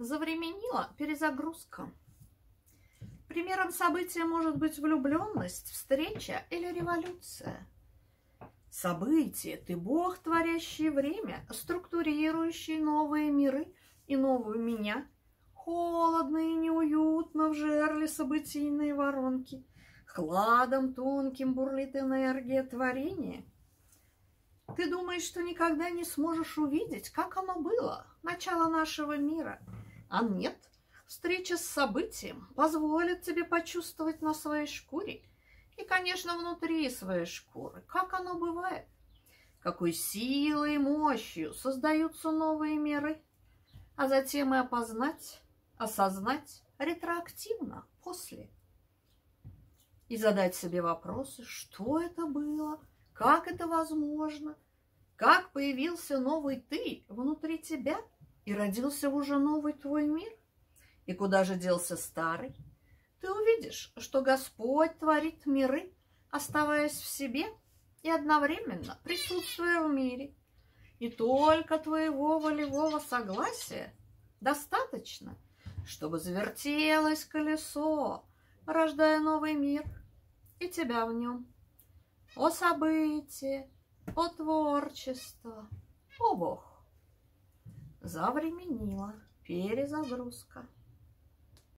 Завременила перезагрузка. Примером события может быть влюбленность, встреча или революция. Событие, ты Бог, творящий время, структурирующий новые миры и новую меня. Холодно и неуютно в жерле событийной воронки. Хладом тонким бурлит энергия творения. Ты думаешь, что никогда не сможешь увидеть, как оно было, начало нашего мира – а нет, встреча с событием позволит тебе почувствовать на своей шкуре и, конечно, внутри своей шкуры, как оно бывает, какой силой и мощью создаются новые миры, а затем и опознать, осознать ретроактивно после. И задать себе вопросы, что это было, как это возможно, как появился новый ты внутри тебя – и родился уже новый твой мир? И куда же делся старый? Ты увидишь, что Господь творит миры, оставаясь в себе и одновременно присутствуя в мире. И только твоего волевого согласия достаточно, чтобы завертелось колесо, рождая новый мир и тебя в нем. О событие, о творчество, о Бог! Завременила перезагрузка.